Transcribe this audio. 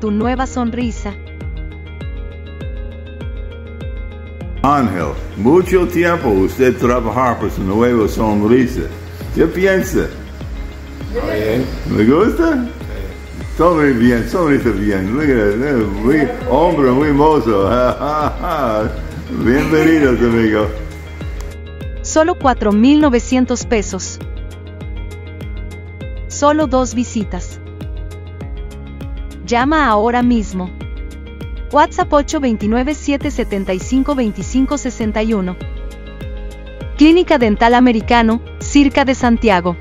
tu nueva sonrisa. Ángel, mucho tiempo usted trabajar por su nueva sonrisa. ¿Qué piensa? Bien. ¿Me gusta? Sonríe bien, sonríe bien. Muy, hombre muy mozo. Bienvenidos, amigo. Solo 4.900 pesos. Solo dos visitas. Llama ahora mismo. WhatsApp 829-775-2561. Clínica Dental Americano, Circa de Santiago.